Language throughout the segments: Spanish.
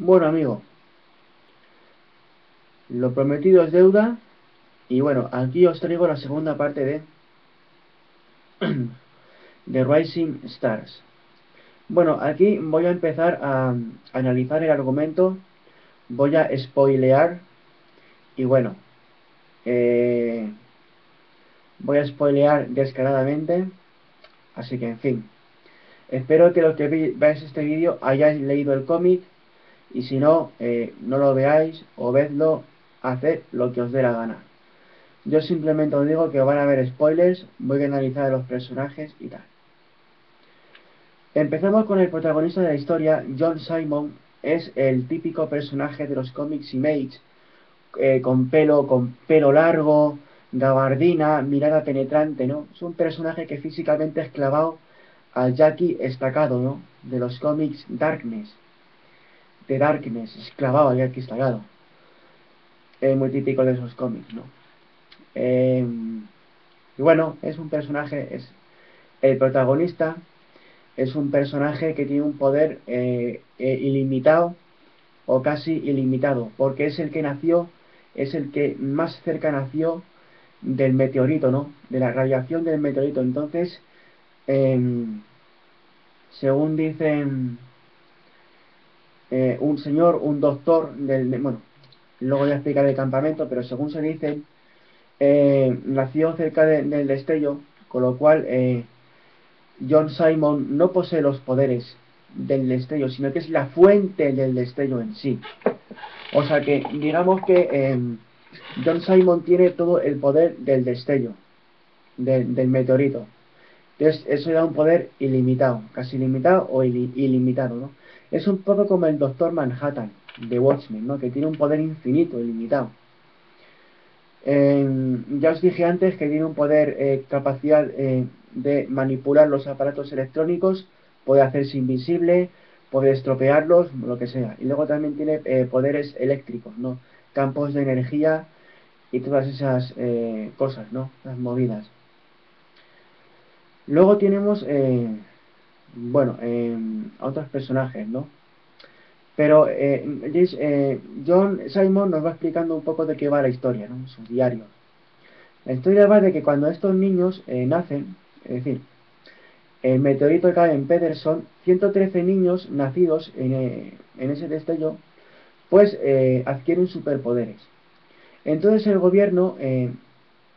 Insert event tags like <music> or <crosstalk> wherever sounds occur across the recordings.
Bueno, amigo. Lo prometido es deuda. Y bueno, aquí os traigo la segunda parte de <clears throat> The Rising Stars. Bueno, aquí voy a empezar a analizar el argumento. Voy a spoilear. Y bueno, eh, voy a spoilear descaradamente. Así que, en fin. Espero que los que veáis este vídeo hayáis leído el cómic. Y si no, eh, no lo veáis o vedlo, haced lo que os dé la gana. Yo simplemente os digo que van a haber spoilers, voy a analizar los personajes y tal. Empezamos con el protagonista de la historia, John Simon, es el típico personaje de los cómics Image, eh, con pelo, con pelo largo, gabardina, mirada penetrante, ¿no? Es un personaje que físicamente es clavado al Jackie estacado, ¿no? De los cómics Darkness. De Darkness, es clavado al Jackie estacado. Es muy típico de esos cómics, ¿no? Eh, y bueno, es un personaje, es el protagonista, es un personaje que tiene un poder eh, eh, ilimitado o casi ilimitado, porque es el que nació, es el que más cerca nació del meteorito, ¿no? De la radiación del meteorito. Entonces, em, según dicen un señor, un doctor del, bueno, luego voy a explicar el campamento, pero según se dice, eh, nació cerca del destello, con lo cual eh, John Simon no posee los poderes del destello, sino que es la fuente del destello en sí. O sea que digamos que John Simon tiene todo el poder del destello, del meteorito. Entonces eso da un poder ilimitado, casi ilimitado o ilimitado, ¿no? Es un poco como el Doctor Manhattan de Watchmen, ¿no? Que tiene un poder infinito, ilimitado ya os dije antes que tiene un poder, eh, capacidad eh, de manipular los aparatos electrónicos, puede hacerse invisible, puede estropearlos, lo que sea. Y luego también tiene eh, poderes eléctricos, ¿no? Campos de energía y todas esas cosas, ¿no? Las movidas. Luego tenemos, bueno, otros personajes, ¿no? Pero eh, eh, John Simon nos va explicando un poco de qué va la historia, ¿no? Sus diarios. La historia va de que cuando estos niños eh, nacen, es decir, el meteorito cae en Pederson, 113 niños nacidos en, ese destello, pues adquieren superpoderes. Entonces el gobierno,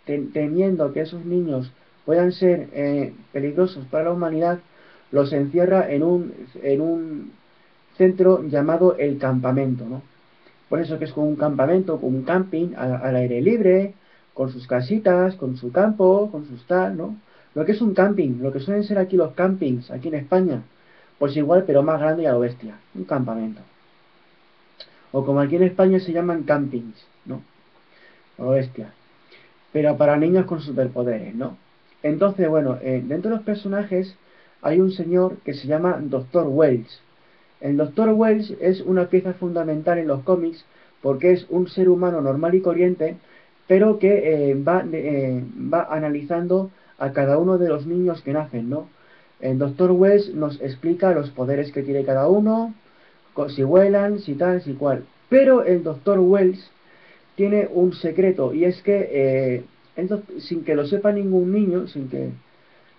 temiendo que esos niños puedan ser peligrosos para la humanidad, los encierra en un, en un centro llamado el campamento, ¿no? Por eso que es como un campamento, como un camping al, aire libre, con sus casitas, con su campo, con sus tal, ¿no? Lo que es un camping, lo que suelen ser aquí los campings, aquí en España, pues igual, pero más grande y a lo bestia, un campamento. O como aquí en España se llaman campings, ¿no? A lo bestia. Pero para niños con superpoderes, ¿no? Entonces, bueno, eh, dentro de los personajes hay un señor que se llama Doctor Wells, el Dr. Wells es una pieza fundamental en los cómics porque es un ser humano normal y corriente, pero que eh, va, eh, va analizando a cada uno de los niños que nacen, ¿no? El Dr. Wells nos explica los poderes que tiene cada uno, si vuelan, si tal, si cual. Pero el Dr. Wells tiene un secreto y es que, eh, sin que lo sepa ningún niño, sin que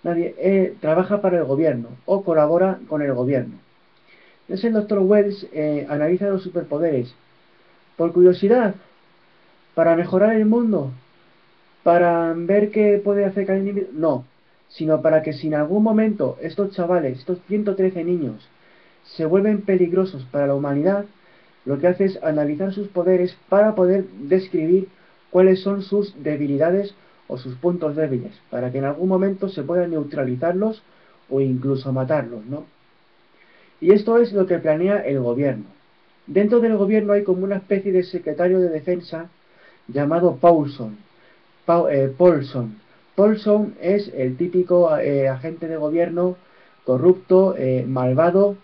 nadie, trabaja para el gobierno o colabora con el gobierno. Es el Dr. Wells eh, analiza los superpoderes. Por curiosidad, para mejorar el mundo, para ver qué puede hacer cada individuo. No, sino para que si en algún momento estos chavales, estos 113 niños, se vuelven peligrosos para la humanidad, lo que hace es analizar sus poderes para poder describir cuáles son sus debilidades o sus puntos débiles, para que en algún momento se puedan neutralizarlos o incluso matarlos, ¿no? Y esto es lo que planea el gobierno. Dentro del gobierno hay como una especie de secretario de defensa llamado Paulson. Eh, Paulson. Paulson es el típico eh, agente de gobierno corrupto, eh, malvado,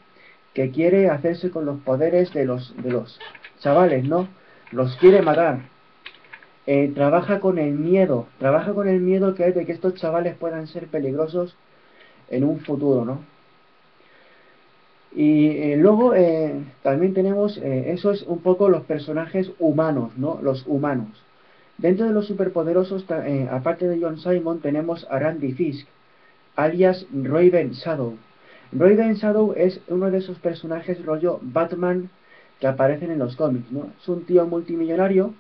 que quiere hacerse con los poderes de los, de los chavales, ¿no? Los quiere matar. Trabaja con el miedo, trabaja con el miedo que hay de que estos chavales puedan ser peligrosos en un futuro, ¿no? Y eh, luego eh, también tenemos, eh, eso es un poco los personajes humanos, ¿no? Los humanos. Dentro de los superpoderosos, aparte de John Simon, tenemos a Randy Fisk, alias Raven Shadow. Raven Shadow es uno de esos personajes rollo Batman que aparecen en los cómics, ¿no? Es un tío multimillonario,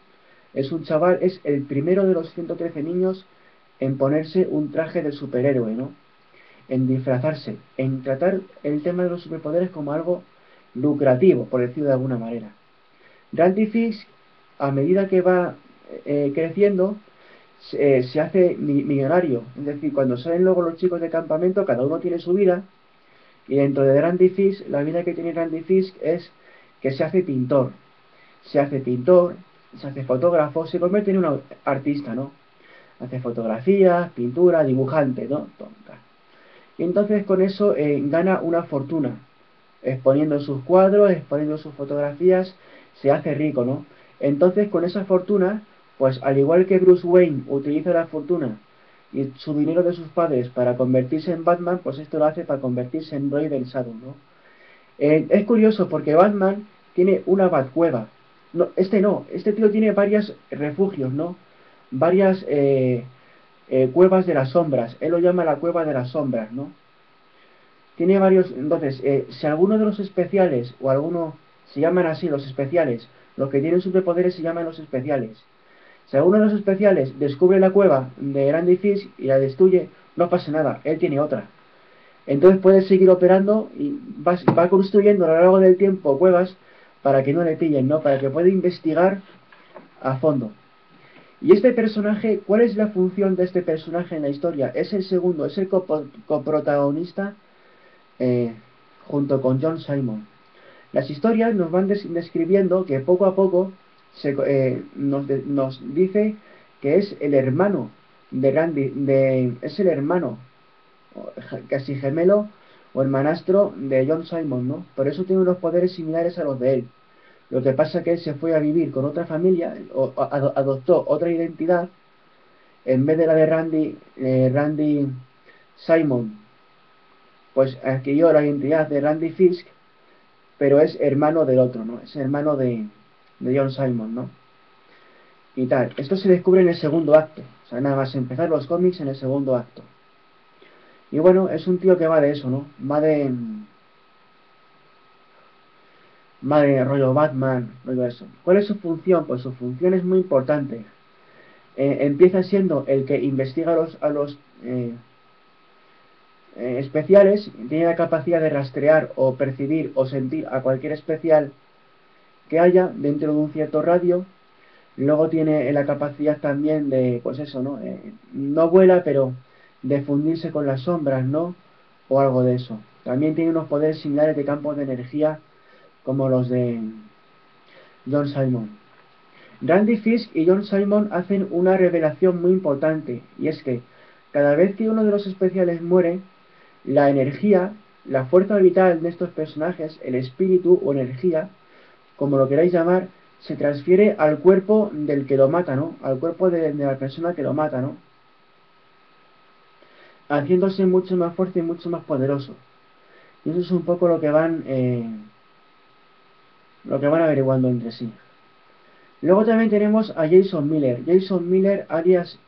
es un chaval, es el primero de los 113 niños en ponerse un traje de superhéroe, ¿no? En disfrazarse, en tratar el tema de los superpoderes como algo lucrativo, por decirlo de alguna manera. Randy a medida que va eh, creciendo, se, se hace millonario. Es decir, cuando salen luego los chicos de campamento, cada uno tiene su vida, y dentro de Randy Fisk, la vida que tiene Randy Fisk es que se hace pintor. Se hace pintor, se hace fotógrafo, se convierte en un artista, ¿no? Hace fotografías, pintura, dibujante, ¿no? Y entonces con eso eh, gana una fortuna, exponiendo sus cuadros, exponiendo sus fotografías, se hace rico, ¿no? Entonces con esa fortuna, pues al igual que Bruce Wayne utiliza la fortuna y su dinero de sus padres para convertirse en Batman, pues esto lo hace para convertirse en Raven Shadow, ¿no? Eh, es curioso porque Batman tiene una Batcueva. No, este no, este tío tiene varios refugios, ¿no? Varias eh, eh, cuevas de las sombras. Él lo llama la cueva de las sombras, ¿no? Tiene varios. Entonces, si alguno de los especiales, o alguno se llaman así los especiales, los que tienen superpoderes se llaman los especiales. Si alguno de los especiales descubre la cueva de Randy y la destruye, no pasa nada, él tiene otra. Entonces puede seguir operando y va, va, construyendo a lo largo del tiempo cuevas para que no le pillen, ¿no? Para que pueda investigar a fondo. Y este personaje, ¿cuál es la función de este personaje en la historia? Es el segundo, es el coprotagonista eh, junto con John Simon. Las historias nos van describiendo que poco a poco eh, nos, nos, dice que es el hermano de Randy, de, es el hermano, casi gemelo o hermanastro de John Simon, ¿no? Por eso tiene unos poderes similares a los de él. Lo que pasa es que él se fue a vivir con otra familia, o, adoptó otra identidad, en vez de la de Randy, eh, Randy Simon, pues adquirió la identidad de Randy Fisk, pero es hermano del otro, ¿no? Es hermano de, de John Simon, ¿no? Y tal. Esto se descubre en el segundo acto. O sea, nada más empezar los cómics en el segundo acto. Y bueno, es un tío que va de eso, ¿no? Va de... Va de rollo Batman, rollo eso. ¿Cuál es su función? Pues su función es muy importante. Eh, empieza siendo el que investiga a los, a los eh, eh, especiales, tiene la capacidad de rastrear o percibir o sentir a cualquier especial que haya dentro de un cierto radio. Luego tiene la capacidad también de, pues eso, ¿no? No vuela, pero de fundirse con las sombras, ¿no? O algo de eso. También tiene unos poderes similares de campos de energía como los de John Simon. Randy Fisk y John Simon hacen una revelación muy importante, y es que cada vez que uno de los especiales muere, la energía, la fuerza vital de estos personajes, el espíritu o energía, como lo queráis llamar, se transfiere al cuerpo del que lo mata, ¿no? Al cuerpo de, la persona que lo mata, ¿no? Haciéndose mucho más fuerte y mucho más poderoso. Y eso es un poco lo que van, eh, lo que van averiguando entre sí. Luego también tenemos a Jason Miller. Jason Miller, alias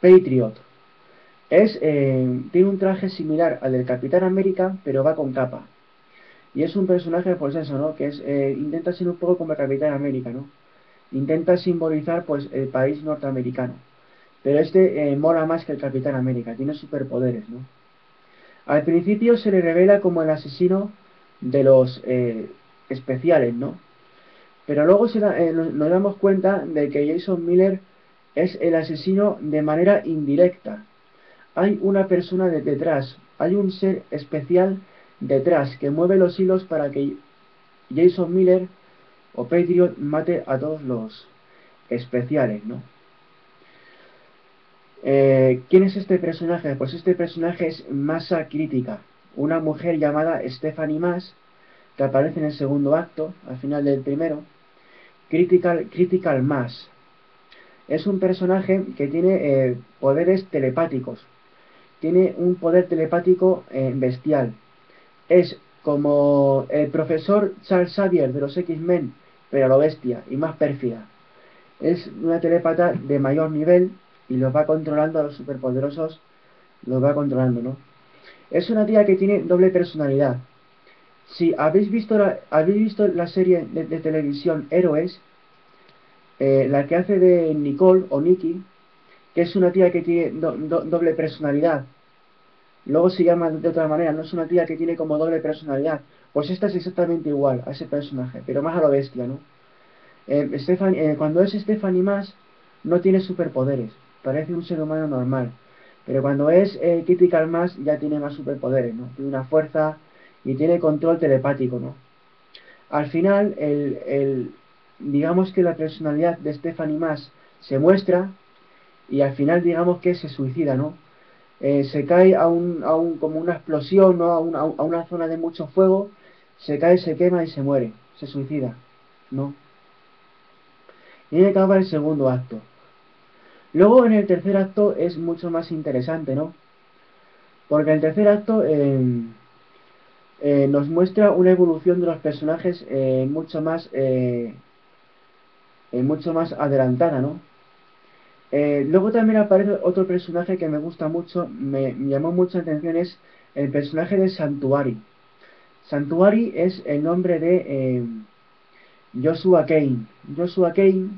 Patriot. Es, eh, tiene un traje similar al del Capitán América, pero va con capa. Y es un personaje, pues eso, ¿no? Que eh, intenta ser un poco como el Capitán América, ¿no? Intenta simbolizar, pues, el país norteamericano. Pero este eh, mola más que el Capitán América, tiene superpoderes, ¿no? Al principio se le revela como el asesino de los eh, especiales, ¿no? Pero luego se nos damos cuenta de que Jason Miller es el asesino de manera indirecta. Hay una persona detrás, hay un ser especial detrás que mueve los hilos para que Jason Miller o Patriot mate a todos los especiales, ¿no? Eh, ¿Quién es este personaje? Pues este personaje es Masa Crítica, una mujer llamada Stephanie Mass, que aparece en el segundo acto, al final del primero. Critical, Critical Mass. Es un personaje que tiene eh, poderes telepáticos. Tiene un poder telepático eh, bestial es como el profesor Charles Xavier de los X-Men, pero lo bestia y más pérfida. Es una telepata de mayor nivel y los va controlando a los superpoderosos, los va controlando, ¿no? Es una tía que tiene doble personalidad. Si habéis visto la, habéis visto la serie de, televisión Héroes, eh, la que hace de Nicole o Nikki, que es una tía que tiene doble personalidad. Luego se llama de otra manera, no es una tía que tiene como doble personalidad. Pues esta es exactamente igual a ese personaje, pero más a lo bestia, ¿no? Eh, eh, cuando es Stephanie más, no tiene superpoderes, parece un ser humano normal. Pero cuando es eh, Critical ya tiene más superpoderes, ¿no? Tiene una fuerza y tiene control telepático, ¿no? Al final, el, el, digamos que la personalidad de Stephanie Mass se muestra y al final digamos que se suicida, ¿no? Eh, se cae a un, a un, como una explosión, ¿no? A una, a una zona de mucho fuego, se cae, se quema y se muere, se suicida, ¿no? Y acaba el segundo acto. Luego en el tercer acto es mucho más interesante, ¿no? Porque el tercer acto eh, eh, nos muestra una evolución de los personajes eh, mucho más mucho más adelantada, ¿no? luego también aparece otro personaje que me gusta mucho, me, me, llamó mucha atención, es el personaje de Santuari. Santuari es el nombre de Joshua Kane. Joshua Kane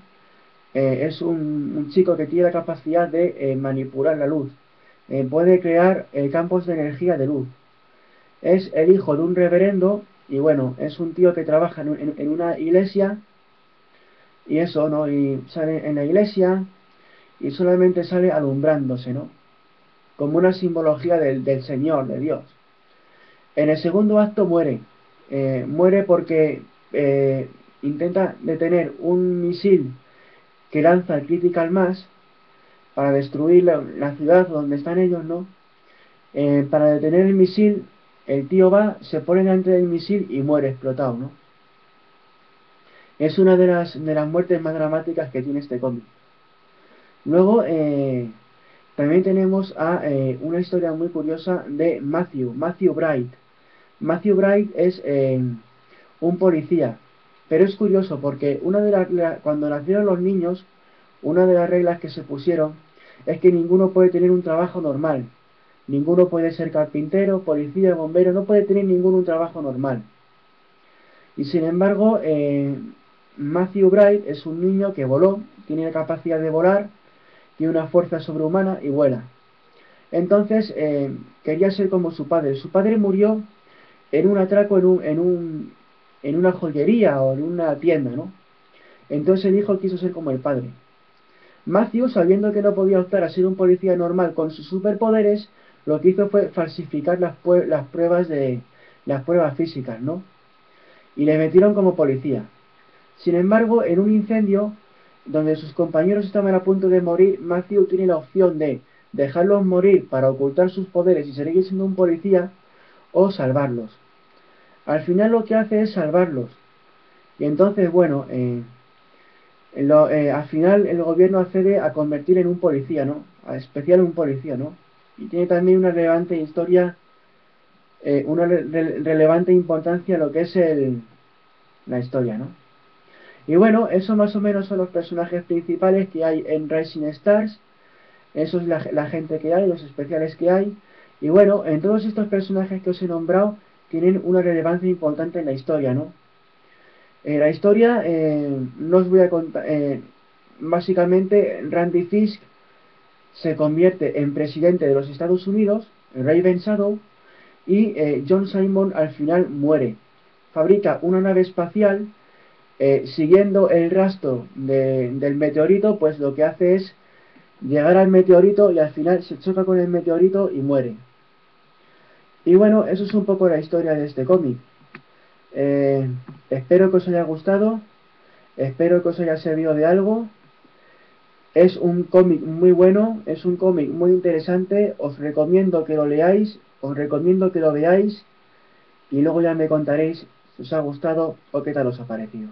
eh, es un, chico que tiene la capacidad de eh, manipular la luz. Eh, puede crear campos de energía de luz. Es el hijo de un reverendo y bueno, es un tío que trabaja en, una iglesia y eso, ¿no? Y sale en la iglesia y solamente sale alumbrándose, ¿no? Como una simbología del, del Señor, de Dios. En el segundo acto muere. muere porque intenta detener un misil que lanza el Critical Mass para destruir la, ciudad donde están ellos, ¿no? Eh, para detener el misil, el tío va, se pone delante del misil y muere explotado, ¿no? Es una de las, de las muertes más dramáticas que tiene este cómic. Luego, eh, también tenemos a eh, una historia muy curiosa de Matthew, Matthew Bright. Matthew Bright es un policía pero es curioso porque una de las, cuando nacieron los niños, una de las reglas que se pusieron es que ninguno puede tener un trabajo normal. Ninguno puede ser carpintero, policía, bombero, no puede tener ninguno un trabajo normal. Y sin embargo, eh, Matthew Bright es un niño que voló, tiene la capacidad de volar, tiene una fuerza sobrehumana y vuela. Entonces eh, quería ser como su padre. Su padre murió en un atraco en un, en un, en una joyería o en una tienda, ¿no? Entonces el hijo quiso ser como el padre. Matthew, sabiendo que no podía optar a ser un policía normal con sus superpoderes, lo que hizo fue falsificar las, las pruebas de las pruebas físicas, ¿no? Y le metieron como policía. Sin embargo, en un incendio donde sus compañeros estaban a punto de morir, Matthew tiene la opción de dejarlos morir para ocultar sus poderes y seguir siendo un policía o salvarlos al final lo que hace es salvarlos. Y entonces, bueno, eh, eh, al final el gobierno accede a convertir en un policía, ¿no? A especial un policía, ¿no? Y tiene también una relevante historia, eh, una relevante importancia lo que es el, la historia, ¿no? Y bueno, eso más o menos son los personajes principales que hay en Rising Stars. Eso es la, la gente que hay, los especiales que hay. Y bueno, en todos estos personajes que os he nombrado, tienen una relevancia importante en la historia, ¿no? Eh, la historia, eh, no os voy a contar, eh, básicamente Randy Fisk se convierte en presidente de los Estados Unidos, Raven Shadow, y John Simon al final muere. Fabrica una nave espacial, siguiendo el rastro del meteorito, pues lo que hace es llegar al meteorito y al final se choca con el meteorito y muere. Y bueno, eso es un poco la historia de este cómic. Eh, espero que os haya gustado, espero que os haya servido de algo. Es un cómic muy bueno, es un cómic muy interesante, os recomiendo que lo leáis, os recomiendo que lo veáis y luego ya me contaréis si os ha gustado o qué tal os ha parecido.